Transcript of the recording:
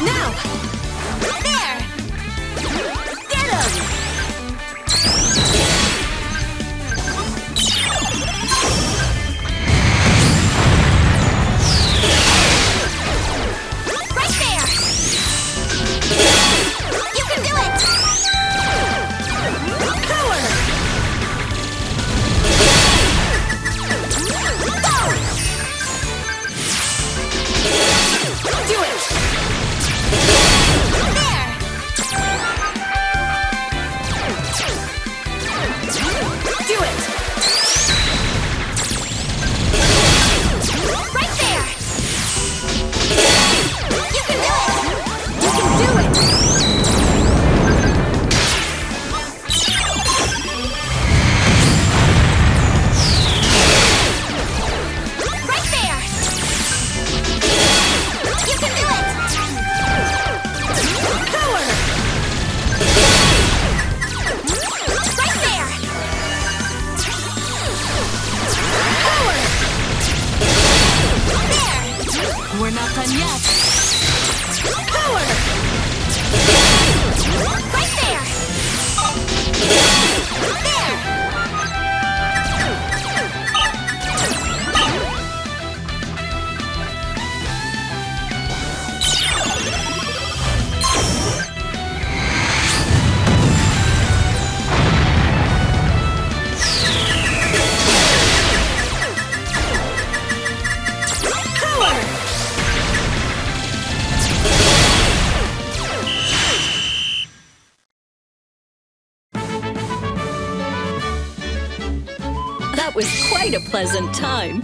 Now! There! That was quite a pleasant time.